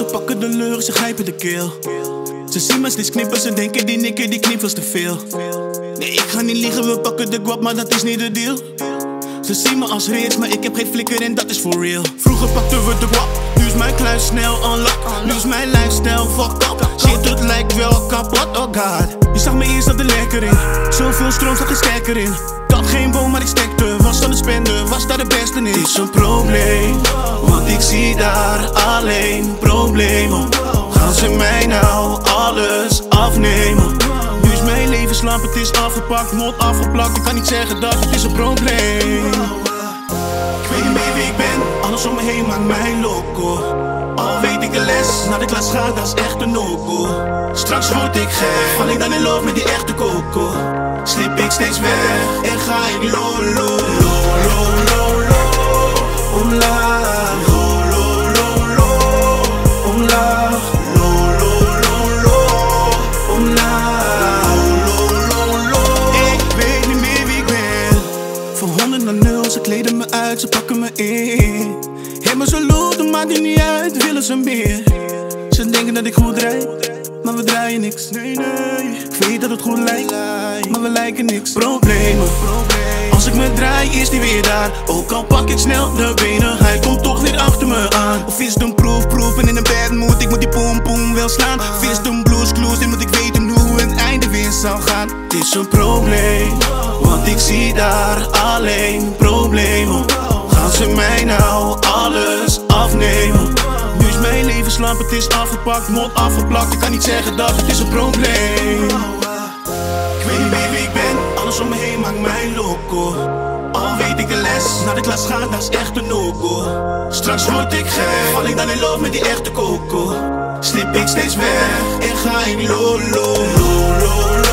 ze pakken de lucht, ze grijpen de keel. Ze zien me steeds knippen, ze denken die nikken, die knippels te veel. Nee, ik ga niet liegen, we pakken de guap, maar dat is niet de deal. Ze zien me als rich, maar ik heb geen flikker en dat is for real. Vroeger pakten we de guap, nu is mijn kluis snel unlock. Nu is mijn lifestyle fucked up. Shit, het lijkt wel kapot, oh god. Je zag me eerst dat er lekker in. Zoveel stroom zat er sterker in. Had geen boom, maar ik stekte. Was aan de spenden, was daar de beste in. Is een probleem, Gaan ze mij nou alles afnemen? Nu is mijn leven slamp, het is afgepakt, mot afgeplakt. Ik kan niet zeggen dat het is een probleem. Ik weet niet meer wie ik ben, alles om me heen maakt mij loco. Al weet ik de les, naar de klas ga, dat is echt een no Straks word ik gek, val ik dan in love met die echte coco. Slip ik steeds weg en ga ik lo uit, ze pakken me in. Hebben ze loot, maakt het niet uit, willen ze meer. Ze denken dat ik goed rijd, maar we draaien niks. Nee, nee. Ik weet dat het goed lijkt, maar we lijken niks. Problemen, als ik me draai, is die weer daar. Ook al pak ik snel de benen, hij komt toch weer achter me aan. Of is het een proef, proef en in een bed moet ik moet die poem poem wel slaan. Of is het een blues, clues, dan moet ik weten hoe het einde weer zal gaan. Het is een probleem, want ik zie daar alleen problemen. Ze mij nou alles afnemen? Nu is mijn leven slamp, het is afgepakt, mot afgeplakt. Ik kan niet zeggen dat het is een probleem. Ik weet niet meer wie ik ben, alles om me heen maakt mij loco. Al weet ik de les, naar de klas gaan, dat is echt een no-go. Straks word ik gek, val ik dan in love met die echte coco. Slip ik steeds weg en ga ik lo lo lo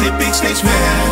ik steeds weg